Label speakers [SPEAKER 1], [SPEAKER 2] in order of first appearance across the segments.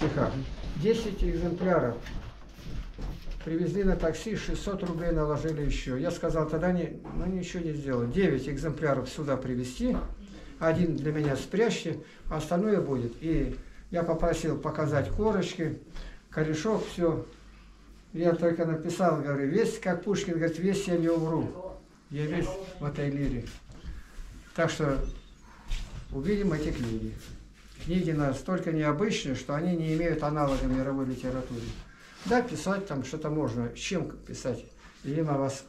[SPEAKER 1] стихах. 10 экземпляров. Привезли на такси, 600 рублей наложили еще. Я сказал, тогда не, ну ничего не сделал. 9 экземпляров сюда привезти, один для меня спрячьте, остальное будет. И я попросил показать корочки, корешок, все. Я только написал, говорю, весь, как Пушкин говорит, весь я не умру. Я весь в этой лире. Так что увидим эти книги. Книги настолько необычные, что они не имеют аналога в мировой литературе. Да, писать там что-то можно. Чем писать? Видимо, вас,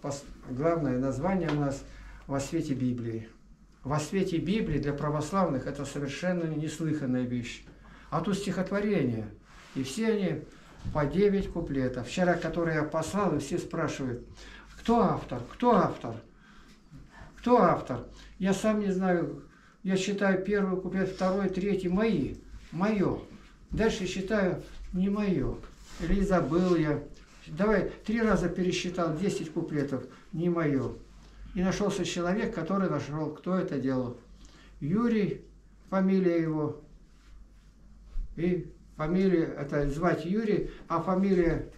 [SPEAKER 1] главное название у нас «Во свете Библии». Во свете Библии для православных это совершенно неслыханная вещь. А тут стихотворение. И все они по 9 куплетов. Вчера, которые я послал, и все спрашивают, кто автор, кто автор, кто автор. Я сам не знаю, я считаю первый куплет, второй, третий мои, мое. Дальше считаю не мое. Или забыл я. Давай, три раза пересчитал 10 куплетов, не мое. И нашелся человек, который нашел, кто это делал. Юрий, фамилия его. И фамилия, это звать Юрий, а фамилия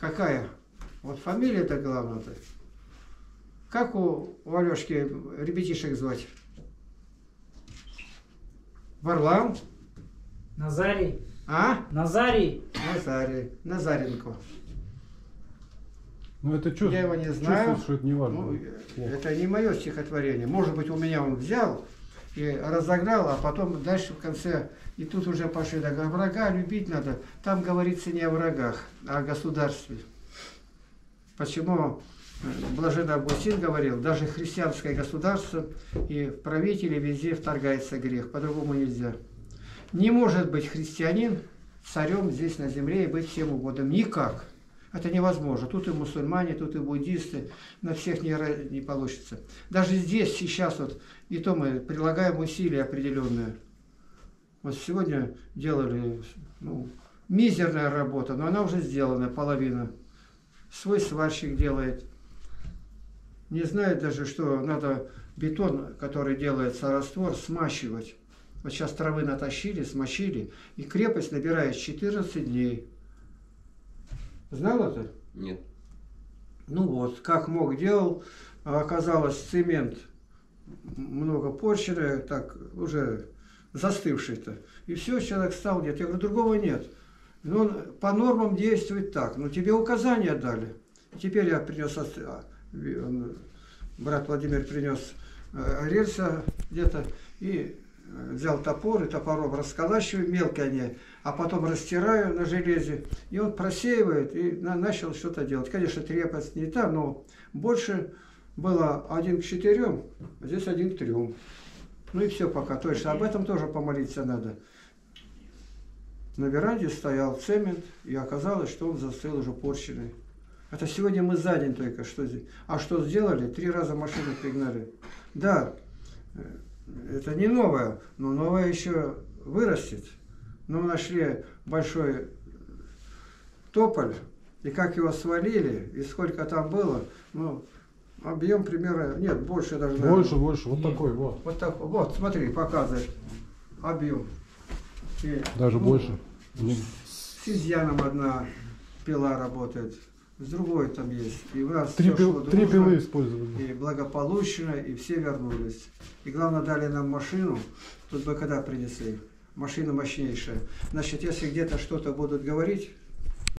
[SPEAKER 1] какая? Вот фамилия-то главное-то. Как у, у Алешки ребятишек звать? Варлам?
[SPEAKER 2] Назарий.
[SPEAKER 1] А?
[SPEAKER 2] Назарий.
[SPEAKER 1] Назарий. Назаренко.
[SPEAKER 3] Ну это чувств-
[SPEAKER 1] Я его не знаю.
[SPEAKER 3] что это не важно.
[SPEAKER 1] Ну, это не мое стихотворение. Может быть, у меня он взял и разогнал, а потом дальше в конце, и тут уже пошли, так, а врага любить надо. Там говорится не о врагах, а о государстве. Почему Блаженный Августин говорил, даже христианское государство и правители везде вторгается грех, по-другому нельзя. Не может быть христианин царем здесь на земле и быть всем угодным. Никак. Это невозможно. Тут и мусульмане, тут и буддисты, на всех не, не получится. Даже здесь, сейчас вот, и то мы прилагаем усилия определенные. Вот сегодня делали, ну, мизерная работа, но она уже сделана, половина. Свой сварщик делает. Не знает даже, что надо бетон, который делается раствор, смащивать. Вот сейчас травы натащили, смочили, и крепость набирает 14 дней. Знал это?
[SPEAKER 4] Нет.
[SPEAKER 1] Ну вот, как мог делал, а оказалось цемент много порченный, так уже застывший-то. И все, человек стал нет. Я говорю, другого нет. Но он по нормам действует так. Но тебе указания дали. Теперь я принес, а, брат Владимир принес э, рельса где-то и э, взял топор и топором расколачиваю, мелкие они, а потом растираю на железе, и он просеивает и на- начал что-то делать. Конечно, трепость не та, но больше было один к четырем, а здесь один к трем. Ну и все пока. То есть об этом тоже помолиться надо. На веранде стоял цемент, и оказалось, что он застыл уже порченный. Это сегодня мы за день только что здесь. А что сделали? Три раза машину пригнали. Да, э, это не новое, но новое еще вырастет. Но мы нашли большой тополь, и как его свалили, и сколько там было, ну, объем примерно, нет, больше даже, наверное.
[SPEAKER 3] Больше, больше, вот такой, вот.
[SPEAKER 1] Вот так, вот, смотри, показывает объем. И,
[SPEAKER 3] Даже
[SPEAKER 1] ну,
[SPEAKER 3] больше.
[SPEAKER 1] С изъяном одна пила работает, с другой там есть. И у нас
[SPEAKER 3] Три, пил- три
[SPEAKER 1] дружно,
[SPEAKER 3] пилы использовали.
[SPEAKER 1] И благополучно, и все вернулись. И главное, дали нам машину, тут бы когда принесли, машина мощнейшая. Значит, если где-то что-то будут говорить,